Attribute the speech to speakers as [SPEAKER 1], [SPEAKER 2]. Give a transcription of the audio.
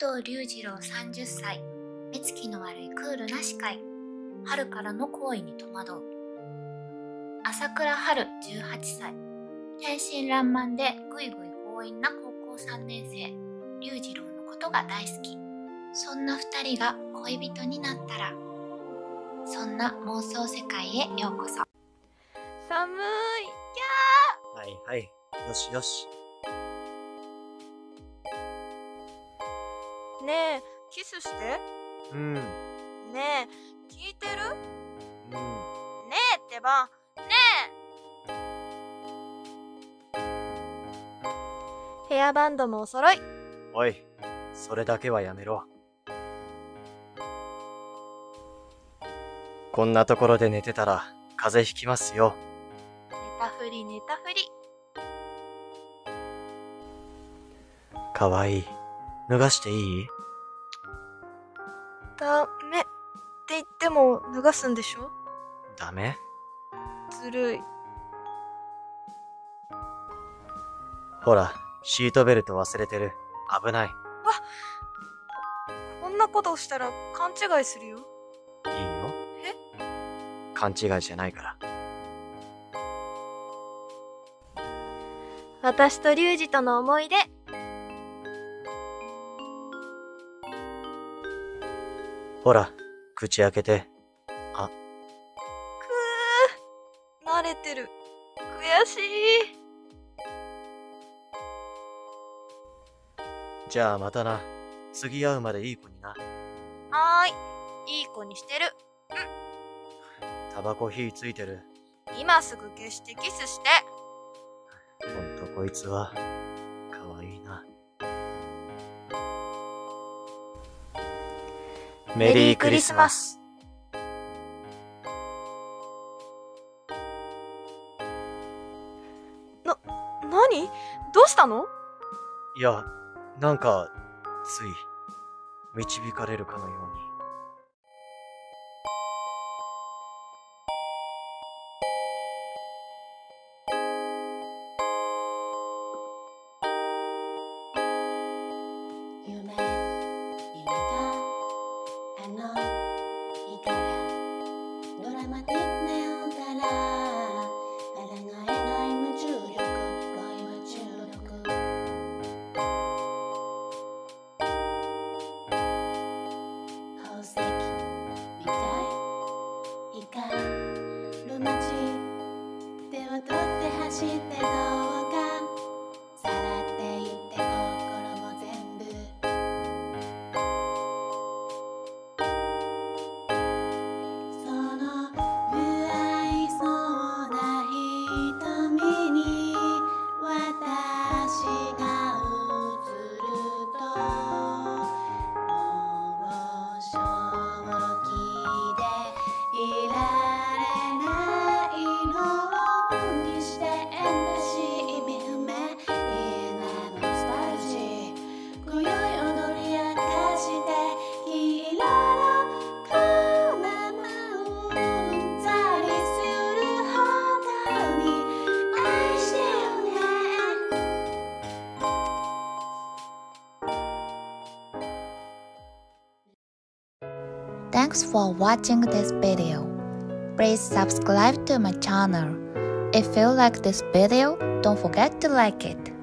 [SPEAKER 1] 藤隆二郎30歳。目つきの悪いクールな司会。春からの行為に戸惑う。朝倉春18歳。天真爛漫でぐいぐい強引な高校3年生。隆二郎のことが大好き。そんな2人が恋人になったら。そんな妄想世界へようこそ。
[SPEAKER 2] 寒い。
[SPEAKER 3] はいはい。よしよし。
[SPEAKER 2] ねえキスして？
[SPEAKER 3] うん。うん。
[SPEAKER 2] ねえ聞いてる？ねえってばねえヘアバンドもお揃い
[SPEAKER 3] おい、それだけはやめろ。こんなところで寝てたら風邪ひきますよ。
[SPEAKER 2] ネタフリネタフリ
[SPEAKER 3] かわいい。脱がしていい？
[SPEAKER 2] がすんでしょ？
[SPEAKER 3] ダメ？
[SPEAKER 2] ずるい
[SPEAKER 3] ほら、シートベルト忘れてる。危ない。
[SPEAKER 2] こんなことしたら勘違いするよ
[SPEAKER 3] いいよ。勘違いじゃないから。
[SPEAKER 2] 私とリュウジとの思い出
[SPEAKER 3] ほら、口開けて。
[SPEAKER 2] ー慣れてる悔しい
[SPEAKER 3] じゃあまたな。次会うまでいい子にな。
[SPEAKER 2] はーいいい子にしてる
[SPEAKER 3] タバコ火ついてる。
[SPEAKER 2] 今すぐ消してキスして
[SPEAKER 3] ほんとこいつは、かわいいな。メリークリスマス。
[SPEAKER 2] 何？どうしたの？
[SPEAKER 3] いや、なんか、つい、導かれるかのように。
[SPEAKER 4] 「夢
[SPEAKER 1] Thanks for watching this video. Please subscribe to my channel. If you like this video, don't forget to like it.